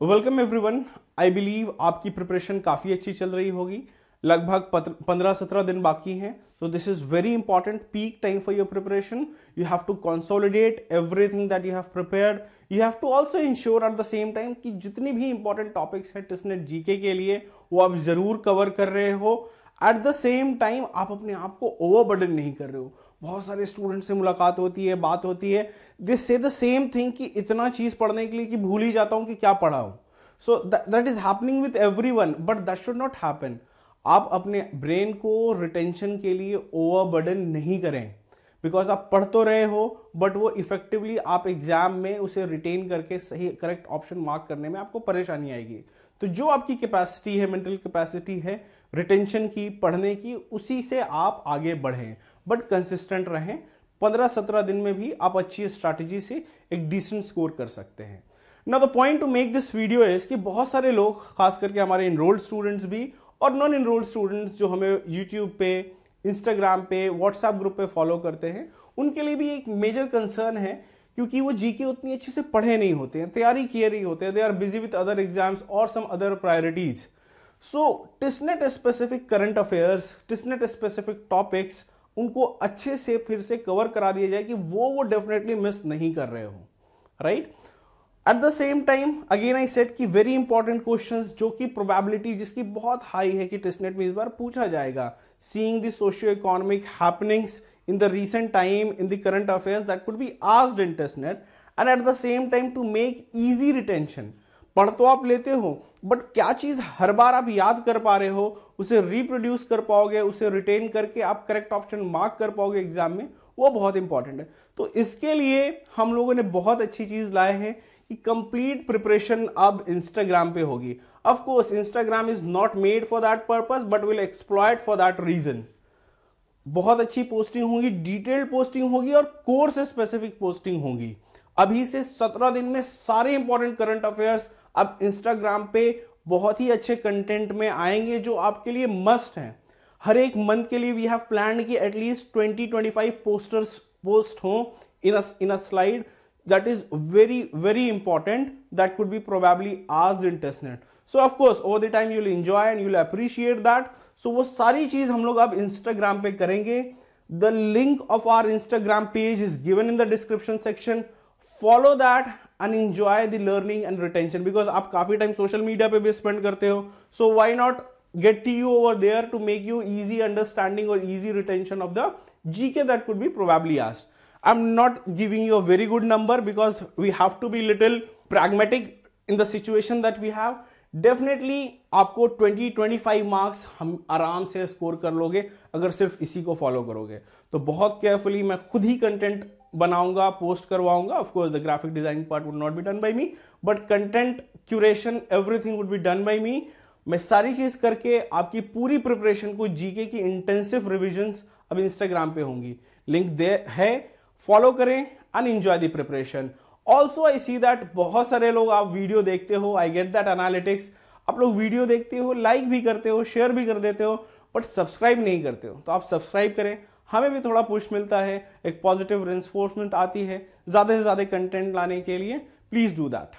Welcome everyone I believe आपकी preparation काफ़ी अच्छी चल रही होगी। लगभग पंद्रह सत्रह दिन बाकी हैं। तो this is very important peak time for your preparation you have to consolidate everything that you have prepared you have to also ensure at the same time कि जितनी भी इंपॉर्टेंट टॉपिक्स हैं टिसनेट जीके के लिए, वो आप ज़रूर कवर कर रहे हो। एट द सेम टाइम आप अपने आप को ओवरबर्डन नहीं कर रहे हो। बहुत सारे स्टूडेंट से मुलाकात होती है, बात होती है। दिस से द सेम थिंग कि इतना चीज़ पढ़ने के लिए कि भूल ही जाता हूँ कि क्या पढ़ा हूँ। So that is happening with everyone but that should not happen आप अपने ब्रेन को रिटेंशन के लिए ओवरबर्डन नहीं करें। बिकॉज़ आप पढ़ तो रहे हो बट वो इफेक्टिवली आप एग्ज़ाम में उसे रिटेन करके सही करेक्ट ऑप्शन मार्क करने में आपको परेशानी आएगी। तो जो आपकी कैपेसिटी है मेंटल कैपेसिटी है रिटेंशन की, पढ़ने की, उसी से आप आगे बढ़ें। बट कंसिस्टेंट रहें। पंद्रह सत्रह दिन में भी आप अच्छी स्ट्रैटेजी से एक डिसेंट स्कोर कर सकते हैं। ना the point to make this video is कि बहुत सारे लोग, खास करके हमारे इनरोल्ड स्टूडेंट्स भी और नॉन इनरोल्ड स्टूडेंट्स जो हमें यूट्यूब पे इंस्टाग्राम पे व्हाट्सएप ग्रुप पे फॉलो करते हैं, उनके लिए भी एक मेजर कंसर्न है क्योंकि वो जीके उतनी अच्छे से पढ़े नहीं होते हैं, तैयारी किए नहीं होते हैं। They are busy with other exams और some other priorities so टिस्नेट specific current affairs टिस्नेट specific topics उनको अच्छे से फिर से कवर करा दिया जाए कि वो वो डेफिनेटली मिस नहीं कर रहे हो right at the same time again I set की वेरी इंपॉर्टेंट क्वेश्चन जो कि प्रोबेबिलिटी जिसकी बहुत हाई है कि टेस्टनेट में इस बार पूछा जाएगा। Seeing the socio economic happenings in the recent time, in the current affairs that could be asked in testnet, and at the same time to make easy retention. पढ़ तो आप लेते हो बट क्या चीज़ हर बार आप याद कर पा रहे हो? उसे रिप्रोड्यूस कर पाओगे, उसे रिटेन करके आप करेक्ट ऑप्शन मार्क कर पाओगे एग्ज़ाम में, वो बहुत इंपॉर्टेंट है। तो इसके लिए हम लोगों ने बहुत अच्छी चीज़ लाए हैं कि कंप्लीट प्रिपरेशन अब इंस्टाग्राम पे होगी। Of course Instagram is not made for that purpose but will exploit for that reason बहुत अच्छी पोस्टिंग होगी डिटेल्ड पोस्टिंग होगी और कोर्स स्पेसिफिक पोस्टिंग होगी। अभी से सत्रह दिन में सारे इंपॉर्टेंट करंट अफेयर्स अब इंस्टाग्राम पे बहुत ही अच्छे कंटेंट में आएँगे जो आपके लिए मस्ट हैं। हर एक मंथ के लिए वी हैव प्लान कि at least twenty twenty five posters post हों in in a slide that is very very important that could be probably आज the internet so of course over the time you'll enjoy and you'll appreciate that so वो सारी चीज़ हम लोग अब Instagram पे करेंगे। The link of our Instagram page is given in the description section follow that and enjoy the learning and retention because आप काफ़ी टाइम सोशल मीडिया पे भी स्पेंड करते हो। So why not get to you over there to make you easy understanding और easy retention of the G K that could be probably as I am not giving you a very good number because we have to be little pragmatic in the situation that we have definitely आपको 20-25 marks हम आराम से score कर लोगे अगर सिर्फ़ इसी को फॉलो करोगे। तो बहुत केयरफुली मैं खुद ही कंटेंट बनाऊँगा post करवाऊँगा of course the graphic designing part would not be done by me but content curation everything would be done by me मैं सारी चीज़ करके आपकी पूरी प्रिपरेशन को जीके की इंटेंसिव रिविजन अब इंस्टाग्राम पे होंगी। लिंक दे, है। फॉलो करें and enjoy the preparation also I see that बहुत सारे लोग आप वीडियो देखते हो आई गेट दैट एनालिटिक्स आप लोग वीडियो देखते हो लाइक भी करते हो शेयर भी कर देते हो बट सब्सक्राइब नहीं करते हो। तो आप सब्सक्राइब करें हमें भी थोड़ा पुश मिलता है, एक पॉजिटिव रेंसफोर्समेंट आती है, ज़्यादा से ज़्यादा कंटेंट लाने के लिए प्लीज़ डू दैट